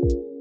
you